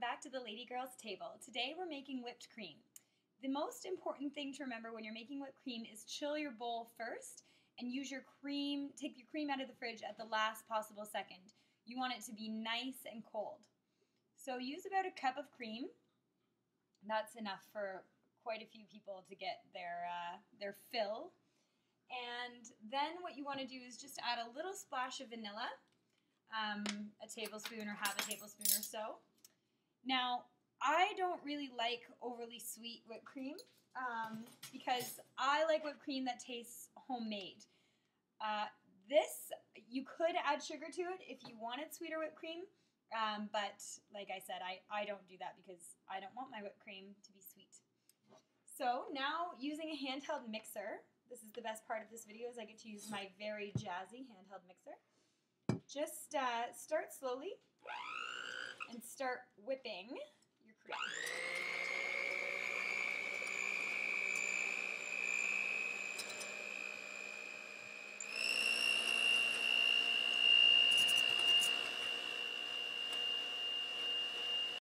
back to the Lady Girls table. Today we're making whipped cream. The most important thing to remember when you're making whipped cream is chill your bowl first and use your cream, take your cream out of the fridge at the last possible second. You want it to be nice and cold. So use about a cup of cream. That's enough for quite a few people to get their, uh, their fill. And then what you want to do is just add a little splash of vanilla, um, a tablespoon or half a tablespoon or so. Now, I don't really like overly sweet whipped cream um, because I like whipped cream that tastes homemade. Uh, this, you could add sugar to it if you wanted sweeter whipped cream, um, but like I said, I, I don't do that because I don't want my whipped cream to be sweet. So now using a handheld mixer, this is the best part of this video is I get to use my very jazzy handheld mixer. Just uh, start slowly start whipping your cream.